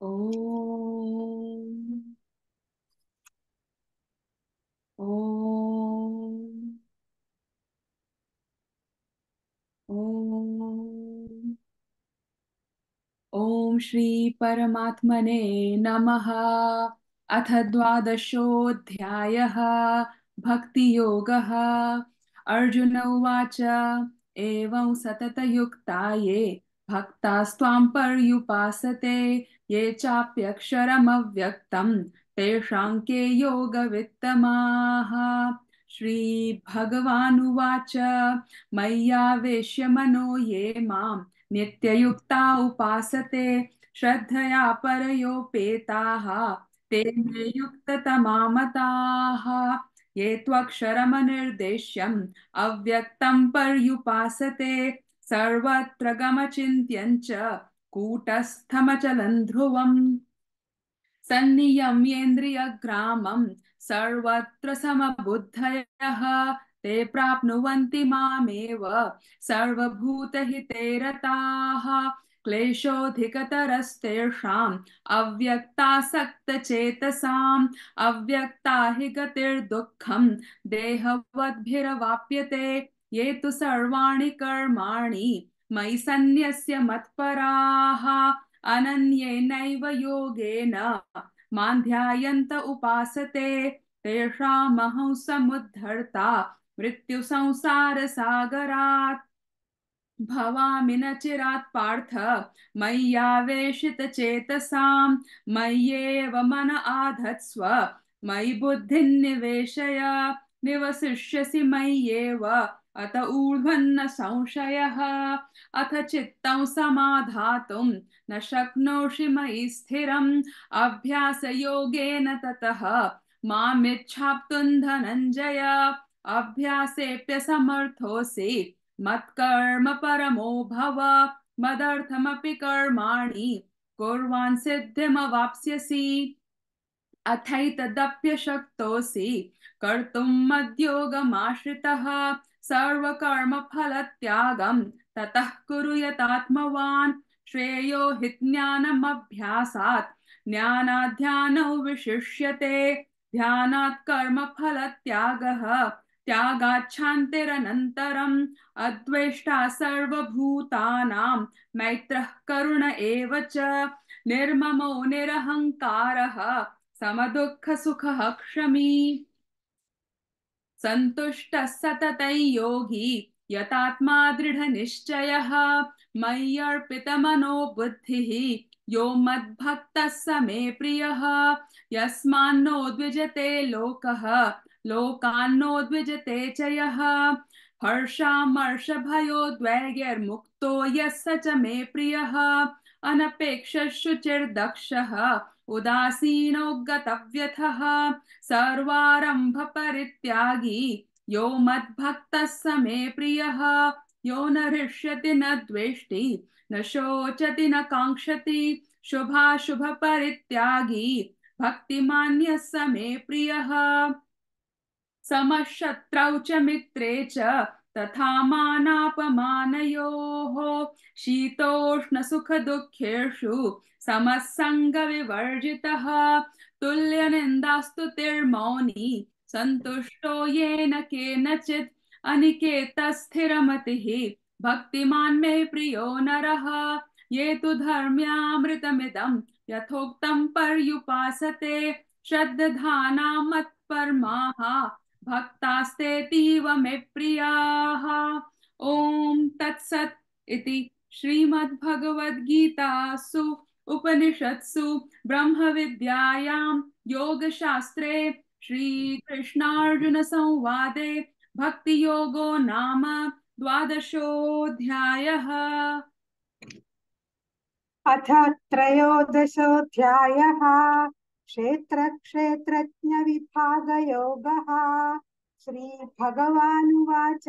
ॐ श्री परमात्मने नमः अथ द्वादशोऽध्यायः भक्तियोगः अर्जुन उवाच एवं सततयुक्ता ये भक्तास्त्वां पर्युपासते ये चाप्यक्षरमव्यक्तं तेषां के योगवित्तमाः। श्रीभगवानुवाच मय्यावेश्य मनो ये माम् नित्ययुक्ता उपासते, श्रद्धया परयोपेताः। ते मे युक्ततमा मताः ये त्वक्षरमनिर्देश्यम्, अव्यक्तं पर्युपासते। सर्वत्र गमचिन्त्यं च कूटस्थमचलं ध्रुवम् सन्नियम्येन्द्रियग्रामं सर्वत्र समबुद्धयः। ते प्राप्नुवन्ति मामेव। सर्वभूतहिते क्लेशोऽधिकतरस्तेषाम्। अव्यक्तासक्तचेतसाम्। अव्यक्ता हि गतिर्दुःखम् देहवद्भिरवाप्यते। ये तु सर्वाणि कर्माणि। मयि सन्न्यस्य मत्पराः अनन्येनैव योगेन माँ ध्यायन्त उपासते तेषामहं समुद्धर्ता मृत्युसंसारसागरात् भवामि न चिरात् पार्थ मय्यावेशितचेतसां मय्येव मन आधत्स्व मयि बुद्धिं निवेशय निवसिष्यसि मय्येव अत ऊर्ध्वन्न संशयः अथ चित्तं समाधातुं न शक्नोषि मयि स्थिरम्। अभ्यासयोगेन ततः मामिच्छाप्तुं धनञ्जय अभ्यासेऽप्यसमर्थोऽसि मत्कर्म परमो भव। मदर्थमपि कर्माणि कुर्वान् सिद्धिमवाप्स्यसि। अथैतदप्यशक्तोऽसि कर्तुं मद्योगमाश्रितः। सर्वकर्मफलत्यागं ततः कुरु यतात्मवान् श्रेयो हि ज्ञानमभ्यासात्। ज्ञानाध्यानौ विशिष्यते, ध्यानात् कर्मफलत्यागः। त्यागाच्छान्तिरनन्तरम् अद्वेष्टा सर्वभूतानां मैत्रः करुण एव च निर्ममो निरहङ्कारः। समदुःखसुखः क्षमी। सन्तुष्टः सततं योगी, यतात्मा दृढनिश्चयः मय्यर्पितमनो बुद्धिः यो मद्भक्तः स मे प्रियः। यस्मान्नो द्विजते लोकः, लोकान्नो द्विजते च यः। हर्षामर्षभयोद्वेगैर्मुक्तो यः स च मे प्रियः। अनपेक्षशुचिर्दक्षः उदासीनो गतव्यथः सर्वारम्भपरित्यागी। यो मद्भक्तः स मे प्रियः। यो न हृष्यति, न द्वेष्टि, न शोचति, न काङ्क्षति। शुभाशुभपरित्यागी। भक्तिमान्यः स मे प्रियः। समशत्रौ च मित्रे च तथा मानापमानयोः शीतोष्णसुखदुःखेषु समस्सङ्गविवर्जितः तुल्यनिन्दास्तुतिर्मौनी सन्तुष्टो येन केनचित् अनिकेतस्थिरमतिः भक्तिमान् मे प्रियो नरः ये तु धर्म्यामृतमिदं यथोक्तं पर्युपासते श्रद्धानां मत्परमाः भक्तास्तेतीव मे प्रियाः। ॐ तत्सत् इति श्रीमद्भगवद्गीतासु उपनिषत्सु ब्रह्मविद्यायां योगशास्त्रे श्रीकृष्णार्जुनसंवादे भक्तियोगो नाम द्वादशोऽध्यायः। अथ त्रयोदशोऽध्यायः। क्षेत्रक्षेत्रज्ञविभागयोगः। श्रीभगवानुवाच,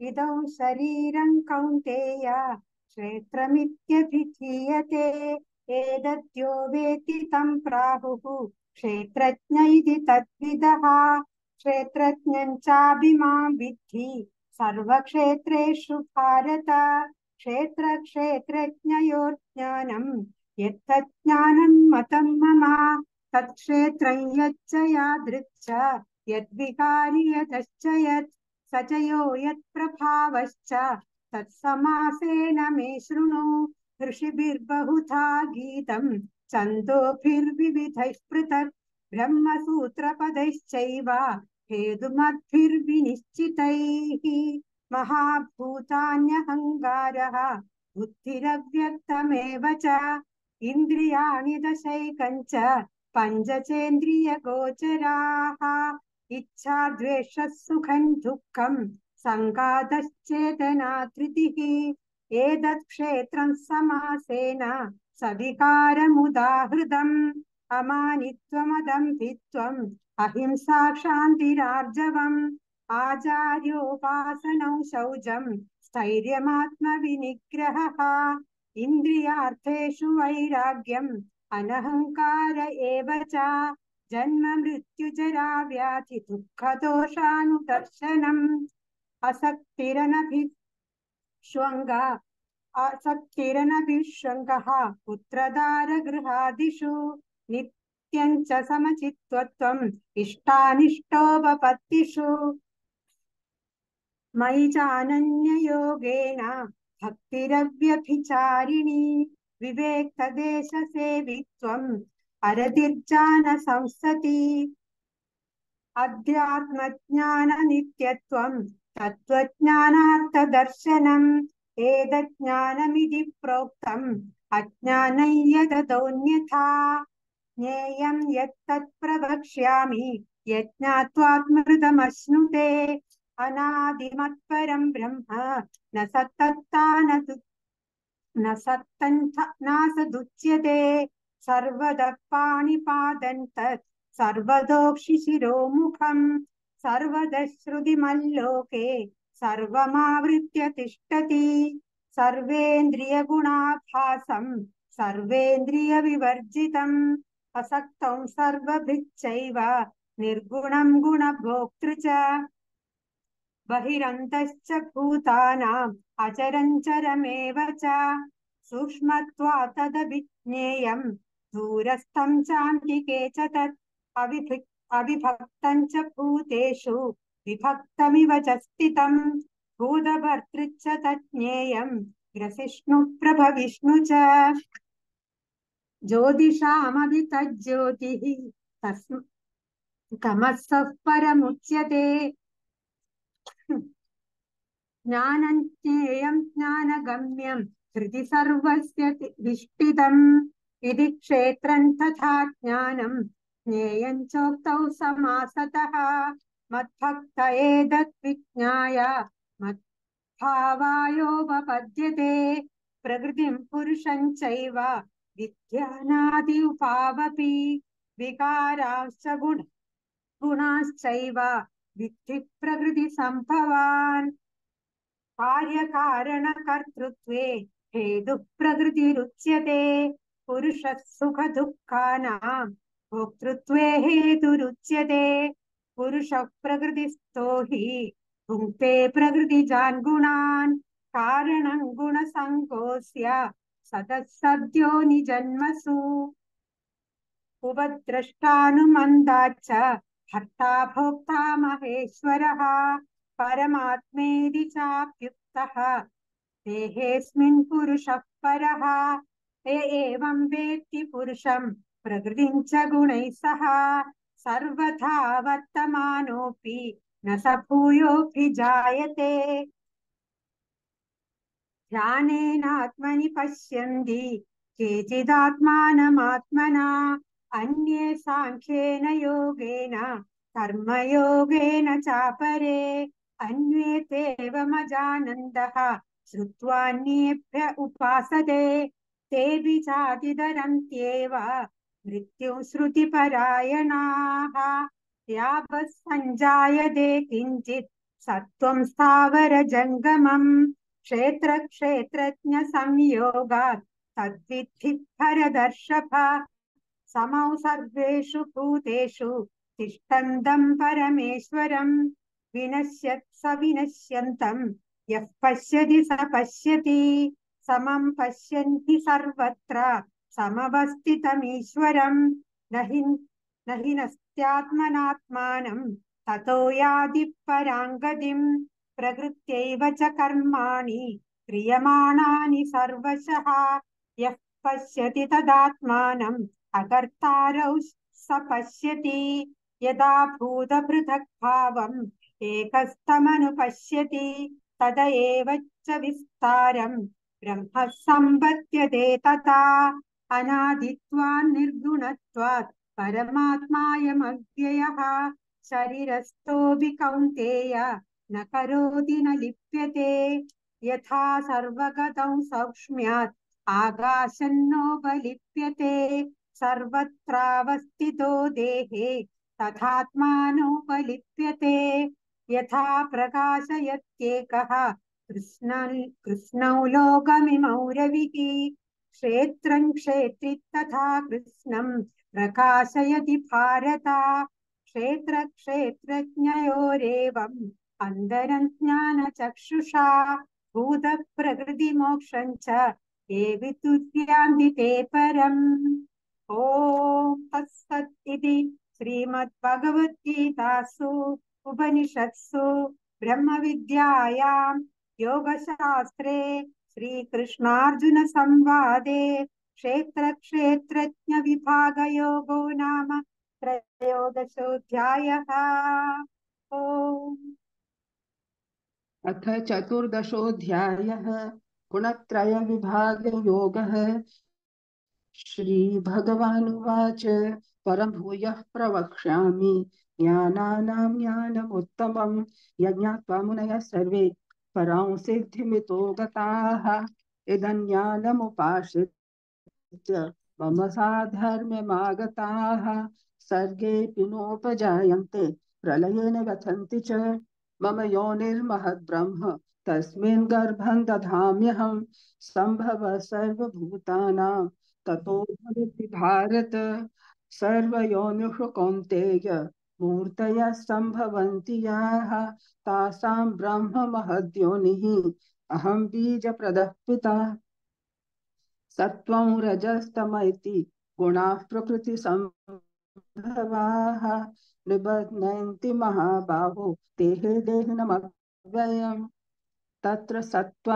इदं शरीरं कौन्तेय, क्षेत्रमित्यभिधीयते। एतद्यो वेति तं प्राहुः, क्षेत्रज्ञ इति तद्विदः। क्षेत्रज्ञं चाभिमां विद्धि, सर्वक्षेत्रेषु भारत। क्षेत्रक्षेत्रज्ञयोर्ज्ञानं, यत्तज्ज्ञानं मतं मम। तत्क्षेत्रं यच्च यादृच्च यद्विकारि यतश्च यत् स च यो यत्प्रभावश्च तत्समासेन मे शृणु ऋषिभिर्बहुधा गीतं छन्दोभिर्विविधैः पृथक् ब्रह्मसूत्रपदैश्चैव हेतुमद्भिर्विनिश्चितैः महाभूतान्यहङ्कारः बुद्धिरव्यक्तमेव च इन्द्रियाणि दशैकञ्च पञ्चचेन्द्रियगोचराः इच्छा द्वेषः सुखं दुःखं सङ्गातश्चेतना धृतिः एतत् क्षेत्रं समासेन सविकारमुदाहृतम् अमानित्वमदम्भित्वम् अहिंसा क्षान्तिरार्जवम् आचार्योपासनौ शौचम् स्थैर्यमात्मविनिग्रहः इन्द्रियार्थेषु वैराग्यम् अनहङ्कार जन्म मृत्युजरा व्याधि दुःखदोषानुदर्शनम् असक्तिरनभिष्वङ्ग, असक्तिरनभिष्वङ्गः पुत्रदारगृहादिषु। नित्यं च समचित्वत्वम् इष्टानिष्टोपपत्तिषु। मयि चानन्ययोगेन, भक्तिरव्यभिचारिणी। विवेक्तदेशसेवित्वम् अरतिर्जानसंसति अध्यात्मज्ञाननित्यत्वम् तत्त्वज्ञानार्थदर्शनम् एतज्ज्ञानमिति प्रोक्तम् अज्ञानं यदतोऽन्यथा ज्ञेयं यत्तत् प्रवक्ष्यामि यज्ञात्वात्मृतमश्नुते। अनादिमत्परं ब्रह्म, न सत्तत्ता न न सत्तन्थ नासदुच्यते सर्वतः पाणिपादं तत् सर्वदोक्षिशिरोमुखम्। सर्वतः श्रुतिमल्लोके सर्वमावृत्य तिष्ठति। सर्वेन्द्रियगुणाभासं सर्वेन्द्रियविवर्जितम्। असक्तं सर्वभृच्चैव निर्गुणं गुणभोक्तृ च। बहिरन्तश्च भूतानाम्। अचरञ्चरमेव च। सूक्ष्मत्वात् तदभिज्ञेयम् चान्तिके च तत् भूतेषु। विभक्तमिव च भूतभर्तृच्च च। ज्योतिषामपि तज्ज्योतिः परमुच्यते। ज्ञानं ज्ञेयं ज्ञानगम्यं हृदि सर्वस्य ति- विष्टितम् इति क्षेत्रं तथा ज्ञानं ज्ञेयं चोक्तौ समासतः मद्भक्त एतत् विज्ञाय मद्भावायोपपद्यते प्रकृतिं पुरुषं चैव विद्यानादि उपावपि विकाराश्च गुण गुणाश्चैव विद्धि प्रकृतिसम्भवान् कार्यकारणकर्तृत्वे हेतुः प्रकृतिरुच्यते पुरुषः सुखदुःखानां भोक्तृत्वे हेतुरुच्यते पुरुषः प्रकृतिस्थो हि। भुङ्क्ते प्रकृतिजान् गुणान् कारणं गुणसङ्गोऽस्य सतः सद्यो निजन्मसु। उपद्रष्टानुमन्दाच्च भर्ता भोक्ता महेश्वरः। परमात्मेति चाप्युक्तः देहेऽस्मिन् पुरुषः परः। एवं वेत्ति पुरुषं प्रकृतिं च गुणैः सह। सर्वथा वर्तमानोऽपि न स भूयोऽभिजायते ध्यानेनात्मनि पश्यन्ति। केचिदात्मानमात्मना। अन्ये साङ्ख्येन योगेन। कर्मयोगेन चापरे। अन्ये तेवमजानन्दः श्रुत्वान्येभ्य उपासते तेऽपि चातितरन्त्येव मृत्युं श्रुतिपरायणाः। यावत् सञ्जायते किञ्चित्, सत्त्वं स्थावरजङ्गमम् क्षेत्रक्षेत्रज्ञसंयोगात्, तद्विद्धि भरदर्शभ। समौ सर्वेषु भूतेषु तिष्ठन्तं परमेश्वरं विनश्यत् स विनश्यन्तं यः समं पश्यन्ति सर्वत्र। समवस्थितमीश्वरम् न हि न हि नस्त्यात्मनात्मानं ततो याति पराङ्गतिम् प्रकृत्यैव च कर्माणि। क्रियमाणानि सर्वशः। यः पश्यति तदात्मानम्, अकर्तारौ स पश्यति। यदा भूतपृथक्भावम् एकस्तमनुपश्यति तद एव च विस्तारम्। ब्रह्म सम्पद्यते तथा अनादित्वान् निर्गुणत्वात्। परमात्मायमव्ययः, शरीरस्थोऽपि कौन्तेय, न करोति न लिप्यते, यथा सर्वगतौ सौक्ष्म्यात्। आकाशन्नोपलिप्यते सर्वत्रावस्थितो देहे तथात्मानोपलिप्यते यथा प्रकाशयत्येकः। कृष्ण कृष्णौ लोकमिमौ रविः क्षेत्रं क्षेत्रि तथा कृष्णं प्रकाशयति भारत। क्षेत्रक्षेत्रज्ञयोरेवम् अन्तरं ज्ञानचक्षुषा। भूतप्रकृतिमोक्षं ये विदुर्यान्ति ते परम्। ॐ तत्सत् इति श्रीमद्भगवद्गीतासु। उपनिषत्सु ब्रह्मविद्यायां योगशास्त्रे श्रीकृष्णार्जुनसंवादे क्षेत्रक्षेत्रज्ञविभागयोगो नाम त्रयोदशोऽध्यायः। अथ चतुर्दशोऽध्यायः गुणत्रयविभागयोगः। श्रीभगवानुवाच परं भूयः प्रवक्ष्यामि। ज्ञानानां ज्ञानमुत्तमं यज्ञात्वा मुनयः सर्वे परां सिद्धिमितो गताः मम साधर्म्यमागताः। सर्गेऽपि नोपजायन्ते प्रलयेन गच्छन्ति च। मम योनिर्महद्ब्रह्म तस्मिन् गर्भं दधाम्यहं। सम्भव सर्वभूतानां, ततो भवति भारत। सर्वयोनिषु कौन्तेय मूर्तयः सम्भवन्ति याः, तासां ब्रह्म महद्योनिः अहं बीजप्रदः पिता। सत्त्वं रजस्तम इति गुणाः प्रकृतिसम्भवाः। निबध्नन्ति महाबाहो, देहे देहिनमव्ययम्। तत्र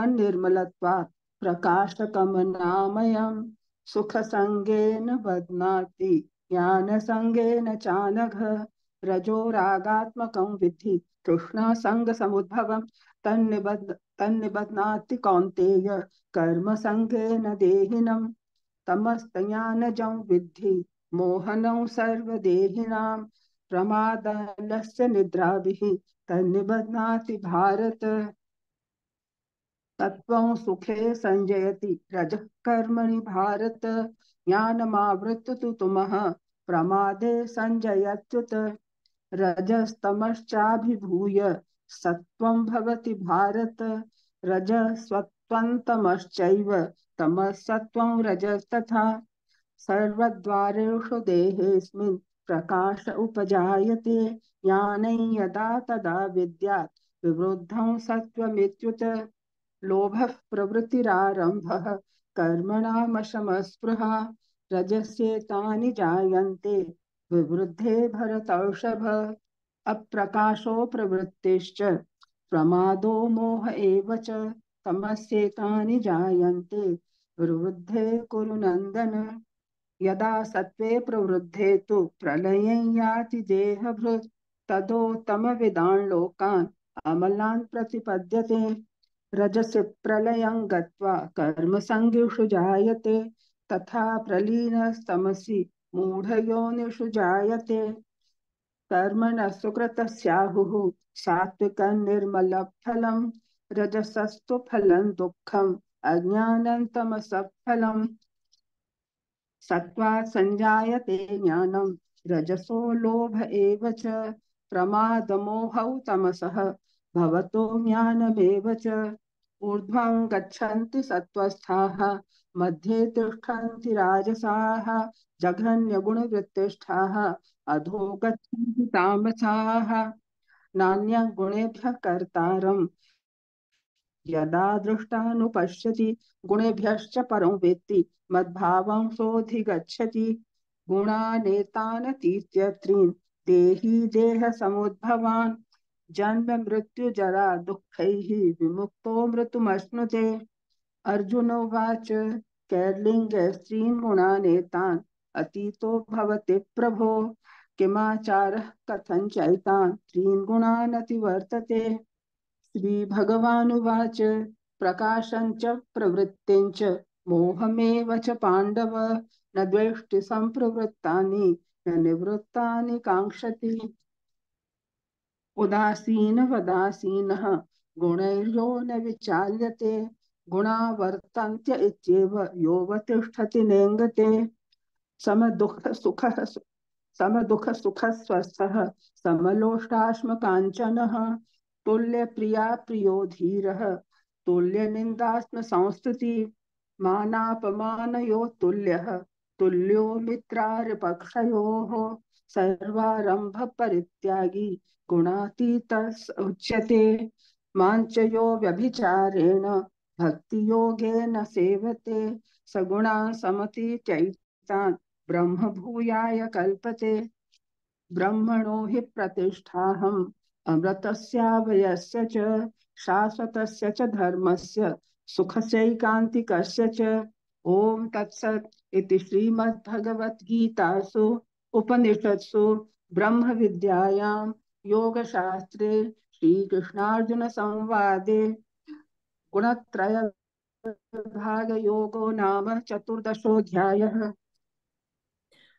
निर्मलत्वात्, प्रकाशकमनामयम्। सुखसङ्गेन बध्नाति, ज्ञानसङ्गेन चानघ। रजोरागात्मकं विद्धि तृष्णासङ्गसमुद्भवं तन्निबध् तन्निबध्नाति कौन्तेय कर्मसङ्गेन देहिनं तमस्तज्ञानजं विद्धि, मोहनं सर्वदेहिनां, प्रमादलस्य निद्राभिः, तन्निबध्नाति भारत। तत्त्वं सुखे संजयति, रजः कर्मणि भारत। ज्ञानमावृत्य तु तुमः, प्रमादे संजयत्युत। रजस्तमश्चाभिभूय। सत्त्वं भवति भारत रजस्वत्वन्तमश्चैव तमः सत्त्वं रजस्तथा सर्वद्वारेषु देहेऽस्मिन् प्रकाश उपजायते। ज्ञानं यदा तदा विद्यात्। विवृद्धं सत्त्वमित्युत। लोभः प्रवृत्तिरारम्भः। कर्मणामशमस्पृहा। रजस्येतानि जायन्ते। विवृद्धे भरतर्षभ अप्रकाशो प्रवृत्तिश्च, प्रमादो मोह एव च तमस्येतानि जायन्ते। विवृद्धे कुरु नन्दन, यदा सत्त्वे प्रवृद्धे तु प्रलयं याति देहभृत् तदोत्तमविदान् लोकान् अमलान् प्रतिपद्यते। रजसि प्रलयं गत्वा कर्मसङ्गिषु जायते, तथा प्रलीनस्तमसि मूढयोनिषु जायते। कर्मणः सुकृतस्याहुः सात्विकं निर्मलफलं, रजसस्तु फलं दुःखम्, अज्ञानं तमसः फलम्। सत्त्वात् सञ्जायते ज्ञानं, रजसो लोभ एव च, प्रमादमोहौ तमसः, भवतो ज्ञानमेव च। ऊर्ध्वं गच्छन्ति सत्त्वस्थाः मध्ये तिष्ठन्ति राजसाः, जघन्यगुणवृत्तिष्ठाः अधो गच्छन्ति तामसाः, नान्यगुणेभ्यः कर्तारम् यदा दृष्टानुपश्यति, गुणेभ्यश्च परं वेत्ति, मद्भावं सोऽधिगच्छति। गुणानेतानतीत्य त्रीन् देही देहसमुद्भवान्। जन्म मृत्यु जरा दुःखैः विमुक्तो मृतुमश्नुते। अर्जुन उवाच कैर्लिङ्गे स्त्रीन् गुणानेतान्, अतीतो भवति प्रभो, किमाचारः कथं चैतान्, त्रीन् गुणान् अतिवर्तते श्रीभगवानुवाच, प्रकाशं च प्रवृत्तिं च, मोहमेव च पाण्डव, न द्वेष्टि सम्प्रवृत्तानि, न निवृत्तानि काङ्क्षति। उदासीनवदासीनः, गुणैर्यो न विचाल्यते। गुणा वर्तन्त्य इत्येव योऽवतिष्ठति नेङ्गते। समदुःखसुखः समदुःखसुखस्वस्थः, समलोष्टाश्मकाञ्चनः तुल्यप्रिया प्रियो धीरः तुल्यनिन्दात्मसंस्तुति मानापमानयो तुल्यः तुल्यो मित्रारिपक्षयोः, सर्वारम्भपरित्यागी, गुणातीतः उच्यते। माञ्चयो व्यभिचारेण भक्तियोगेन सेवते सगुणान् समतीत्यैतान् ब्रह्म भूयाय कल्पते, ब्रह्मणो हि प्रतिष्ठाहम्। अमृतस्यावयस्य च, शाश्वतस्य च धर्मस्य सुखस्यैकान्तिकस्य च। ॐ तत्सत् इति श्रीमद्भगवद्गीतासु, उपनिषत्सु, ब्रह्मविद्यायां योगशास्त्रे, श्रीकृष्णार्जुनसंवादे। गुणत्रयविभागयोगो नाम चतुर्दशोऽध्यायः।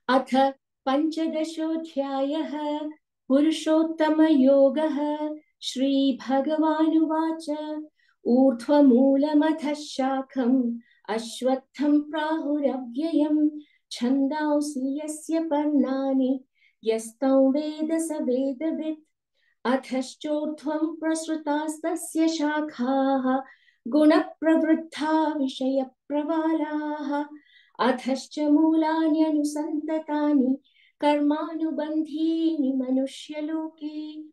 अथ पञ्चदशोऽध्यायः, पुरुषोत्तमयोगः। श्रीभगवानुवाच ऊर्ध्वमूलमथ शाखम् प्राहुरव्ययम्, छन्दांसि यस्य पर्णानि, यस्तौ वेद स वेदवित् अथश्चोर्ध्वं प्रसृतास्तस्य शाखाः गुणप्रवृद्धा विषयप्रवालाः, अधश्च मूलान्यनुसन्ततानि, कर्मानुबन्धीनि मनुष्यलोके।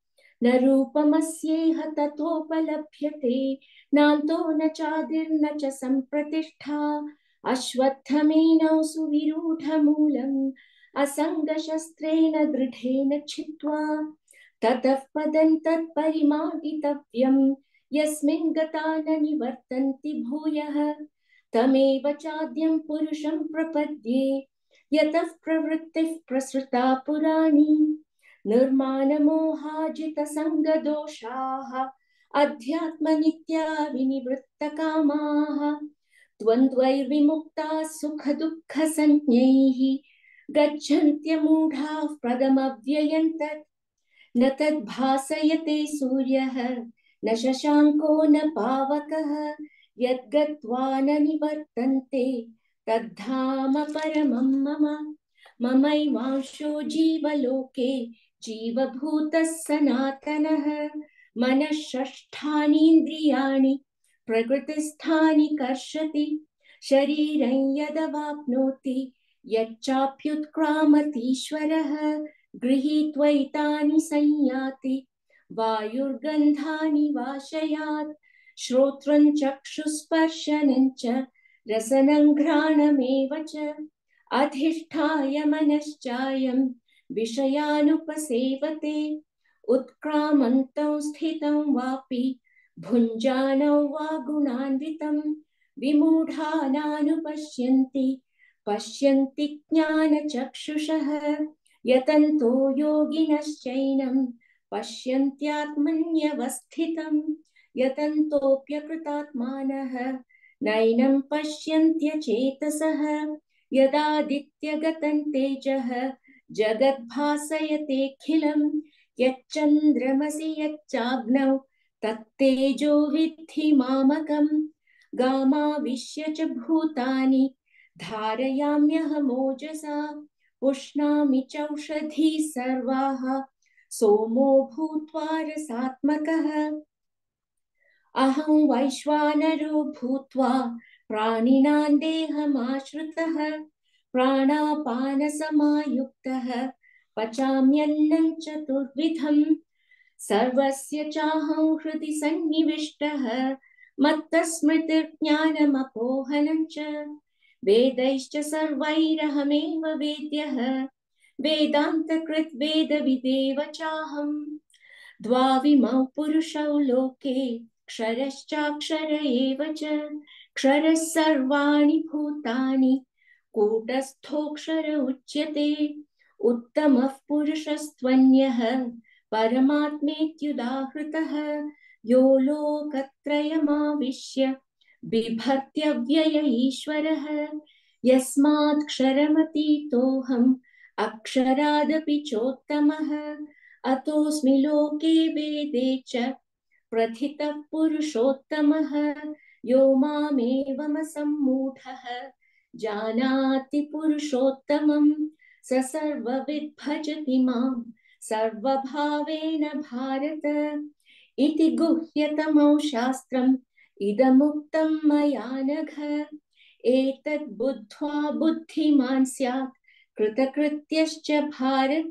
न रूपमस्येह ततोपलभ्यते नान्तो न चादिर्न च सम्प्रतिष्ठा। अश्वत्थमेनौ सुविरूढमूलम्, असङ्गशस्त्रेण दृढेन छित्त्वा ततः पदं तत्परिमार्गितव्यम् यस्मिन् गता न निवर्तन्ति भूयः, तमेव चाद्यं पुरुषं प्रपद्ये, यतः प्रवृत्तिः प्रसृता पुराणी, निर्माणमोहाजितसङ्गदोषाः अध्यात्मनित्या विनिवृत्तकामाः द्वन्द्वैर्विमुक्ताः सुखदुःखसञ्ज्ञैः गच्छन्त्यमूढाः पदमव्ययं तत्, न तद्भासयते सूर्यः। न शशाङ्को न पावकः यद्गत्वा न निवर्तन्ते, तद्धाम परमं मम। ममैवांशो जीवलोके, जीवभूतः सनातनः। मनः षष्ठानीन्द्रियाणि प्रकृतिस्थानि कर्षति, शरीरं यदवाप्नोति, यच्चाप्युत्क्रामतीश्वरः, गृहीत्वैतानि संयाति। वायुर्गन्धानि वाशयात्, श्रोत्रं चक्षुस्पर्शनं च, रसनं घ्राणमेव च। अधिष्ठाय मनश्चायं, विषयानुपसेवते। उत्क्रामन्तौ स्थितं वापि, भुञ्जानौ वा गुणान्वितं। विमूढानानुपश्यन्ति, पश्यन्ति ज्ञानचक्षुषः। यतन्तो योगिनश्चैनं पश्यन्त्यात्मन्यवस्थितम्। यतन्तोऽप्यकृतात्मानः, नैनं पश्यन्त्यचेतसः। यदादित्यगतं तेजः जगद्भासयतेऽखिलं यच्चन्द्रमसि यच्चाग्नौ, तत्तेजो विद्धि मामकम्। गामाविश्य च भूतानि, धारयाम्यहमोजसा। पुष्णामि चौषधी सर्वाः सोमो भूत्वा रसात्मकः। अहं वैश्वानरो भूत्वा प्राणिनां देहमाश्रितः, प्राणापानसमायुक्तः, पचाम्यन्नं चतुर्विधम् सर्वस्य चाहं हृदि सन्निविष्टः, मत्तस्मृतिर्ज्ञानमपोहनं च। वेदैश्च सर्वैरहमेव वेद्यः। वेदान्तकृत् वेदविदेव चाहम् द्वाविमौ पुरुषौ लोके क्षरश्चाक्षर एव च, क्षरः सर्वाणि भूतानि। कूटस्थोऽक्षर उच्यते, उत्तमः पुरुषस्त्वन्यः, परमात्मेत्युदाहृतः, यो लोकत्रयमाविश्य बिभर्त्यव्यय ईश्वरः। यस्मात्क्षरमतीतोऽहम् अक्षरादपि चोत्तमः। अतोऽस्मि लोके वेदे च प्रथितः पुरुषोत्तमः। यो मामेवमसम्मूढः। जानाति पुरुषोत्तमम् स सर्वविद् भजति माँ। सर्वभावेन भारत। इति गुह्यतमौ शास्त्रम्। इदमुक्तं मया नघ। एतद् बुद्ध्वा बुद्धिमान् स्यात्। कृतकृत्यश्च भारत।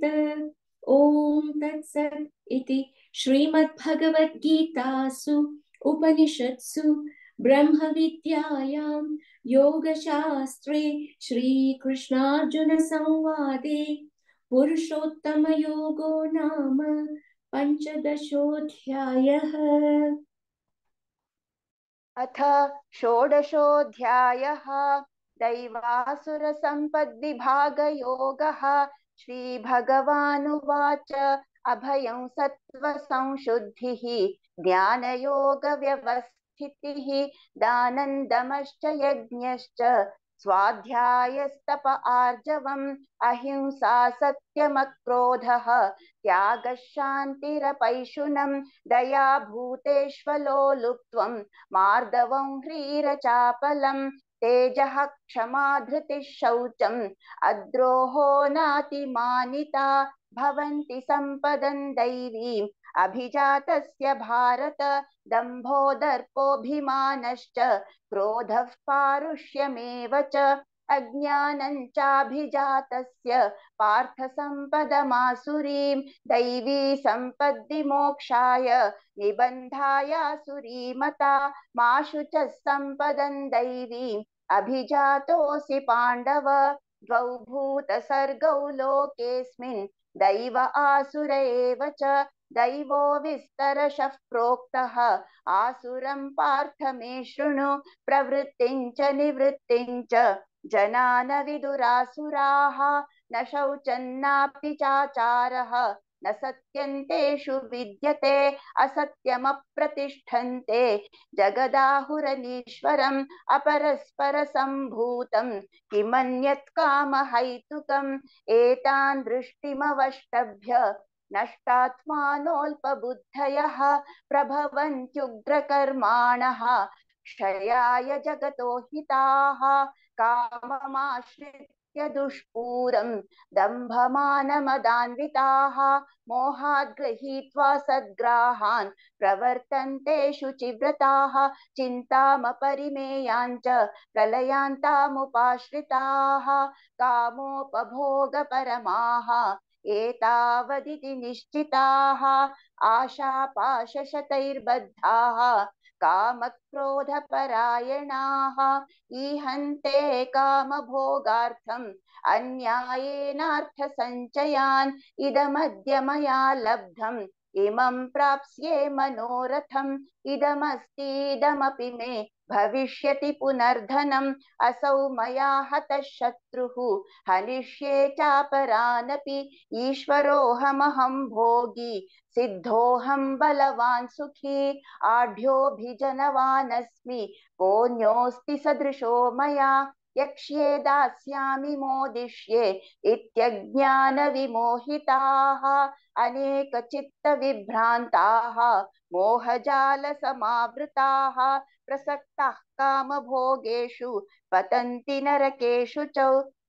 ॐ तत्सत् इति श्रीमद्भगवद्गीतासु उपनिषत्सु ब्रह्मविद्यायां योगशास्त्रे श्रीकृष्णार्जुनसंवादे पुरुषोत्तमयोगो नाम पञ्चदशोऽध्यायः। अथ षोडशोऽध्यायः। दैवासुरसम्पद्विभागयोगः श्रीभगवानुवाच अभयं सत्त्वसंशुद्धिः ज्ञानयोगव्यवस्थितिः दानन्दमश्च यज्ञश्च स्वाध्यायस्तप आर्जवम् अहिंसा सत्यमक्रोधः त्यागः शान्तिरपैशुनं दया भूतेष्वलोलुप्त्वं मार्दवं ह्रीरचापलं तेजः क्षमा धृतिः शौचम् अद्रोहो नातिमानिता भवन्ति दैवी अभिजात भारत दम्भो दर्पोऽभिमानश्च क्रोधः च। अज्ञानं चाभिजातस्य पार्थसम्पदमासुरीं दैवी सम्पद्विमोक्षाय निबन्धायासुरीमता माशु च सम्पदन् दैवीम् अभिजातोऽसि पाण्डव द्वौ भूतसर्गौ लोकेऽस्मिन् दैव आसुर एव च दैवो विस्तरशः प्रोक्तः आसुरं पार्थ मे शृणु प्रवृत्तिं च निवृत्तिं च जना न विदुरासुराः न शौचन्नापि चाचारः, न सत्यन्तेषु विद्यते, असत्यमप्रतिष्ठन्ते। जगदाहुरनीश्वरम् अपरस्परसम्भूतं किमन्यत् कामहैतुकम् एतान् दृष्टिमवष्टभ्य। नष्टात्मानोऽल्पबुद्धयः प्रभवन्त्युग्रकर्माणः, क्षयाय जगतो काममाश्रित्य दुष्पूरं दम्भमानमदान्विताः मोहाद् गृहीत्वा सद्ग्राहान् प्रवर्तन्ते शुचिव्रताः चिन्तामपरिमेयाञ्च प्रलयान्तामुपाश्रिताः कामोपभोगपरमाः एतावदिति निश्चिताः आशापाशशतैर्बद्धाः। कामक्रोधपरायणाः ईहन्ते कामभोगार्थम् अन्यायेनार्थसञ्चयान् इदमद्य मया लब्धम्। इमं प्राप्स्ये मनोरथम्। इदमस्तीदमपि मे। भविष्यति पुनर्धनम्। असौ मया हतः शत्रुः। हनिष्ये चापरानपि। ईश्वरोऽहमहं भोगी। सिद्धोऽहं बलवान् सुखी। आढ्योऽभिजनवानस्मि। कोऽन्योऽस्ति सदृशो मया। यक्ष्ये दास्यामि मोदिष्ये इत्यज्ञानविमोहिताः अनेकचित्तविभ्रान्ताः मोहजालसमावृताः प्रसक्ताः कामभोगेषु पतन्ति नरकेषु च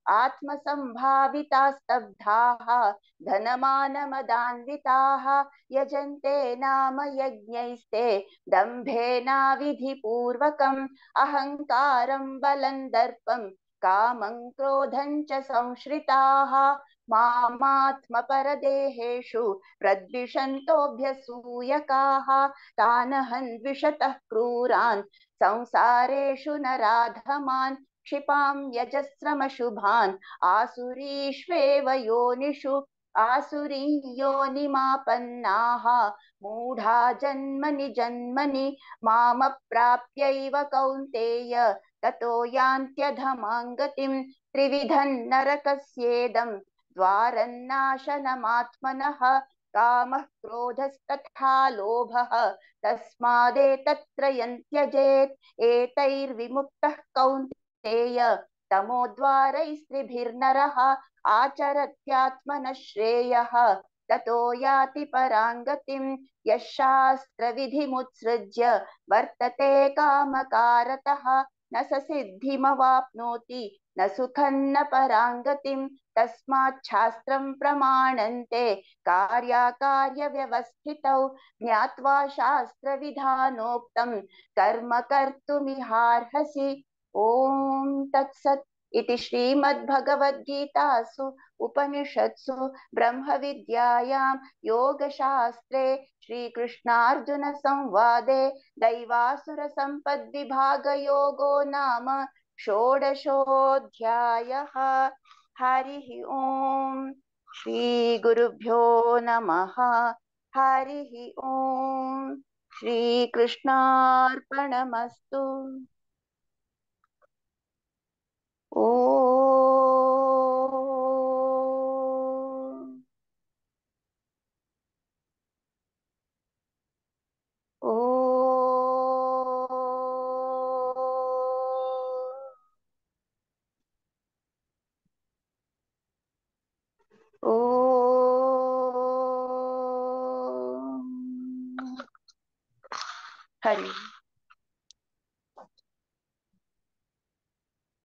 आत्मसम्भावितास्तब्धाः धनमानमदान्विताः, यजन्ते नाम यज्ञैस्ते दम्भेनाविधिपूर्वकम् अहङ्कारं बलं दर्पं कामं क्रोधं च संश्रिताः। मामात्मपरदेहेषु प्रद्विषन्तोऽभ्यसूयकाः, तानहन् द्विषतः क्रूरान्, संसारेषु नराधमान् क्षिपां यजस्रमशुभान्। आसुरीष्वेव योनिषु आसुरी योनिमापन्नाः मूढा जन्मनि जन्मनि, मामप्राप्यैव कौन्तेय। ततो यान्त्यधमां गतिं त्रिविधं द्वारन्नाशनमात्मनः कामः क्रोधस्तथा लोभः। तस्मादेतत्त्रयं त्यजेत् एतैर्विमुक्तः कौन्तेय तमोद्वारैस्त्रिभिर्नरः आचरत्यात्मनः श्रेयः ततो याति परां गतिं यः शास्त्रविधिमुत्सृज्य वर्तते कामकारतः। न स सिद्धिमवाप्नोति, न सुखं न परां गतिं तस्माच्छास्त्रं प्रमाणन्ते। कार्याकार्यव्यवस्थितौ ज्ञात्वा शास्त्रविधानोक्तं, कर्म कर्तुमिहार्हसि। ॐ तत्सत् इति श्रीमद्भगवद्गीतासु उपनिषत्सु ब्रह्मविद्यायां योगशास्त्रे श्रीकृष्णार्जुनसंवादे दैवासुरसम्पद्विभागयोगो नाम षोडशोऽध्यायः। हरिः ॐ। श्रीगुरुभ्यो नमः। हरिः ॐ। श्रीकृष्णार्पणमस्तु। ॐ